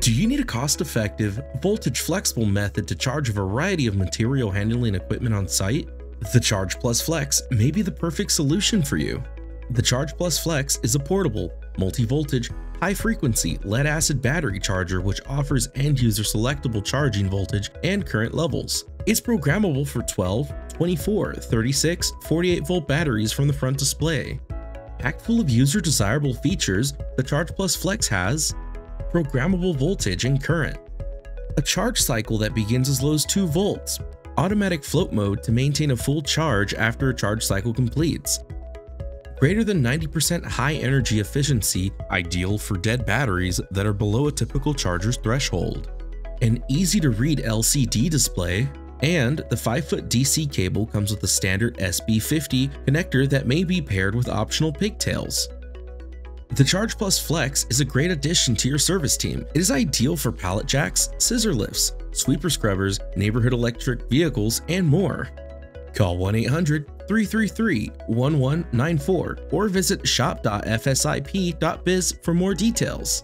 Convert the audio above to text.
Do you need a cost-effective, voltage-flexible method to charge a variety of material handling equipment on site? The Charge Plus Flex may be the perfect solution for you. The Charge Plus Flex is a portable, multi-voltage, high-frequency lead-acid battery charger which offers end-user selectable charging voltage and current levels. It's programmable for 12, 24, 36, 48 volt batteries from the front display. Packed full of user desirable features, the Charge Plus Flex has programmable voltage and current, a charge cycle that begins as low as 2 volts, automatic float mode to maintain a full charge after a charge cycle completes, greater than 90% high energy efficiency, ideal for dead batteries that are below a typical charger's threshold, an easy to read LCD display, and the 5-foot DC cable comes with a standard SB50 connector that may be paired with optional pigtails. The Charge Plus Flex is a great addition to your service team. It is ideal for pallet jacks, scissor lifts, sweeper scrubbers, neighborhood electric vehicles, and more. Call 1-800-333-1194 or visit shop.fsip.biz for more details.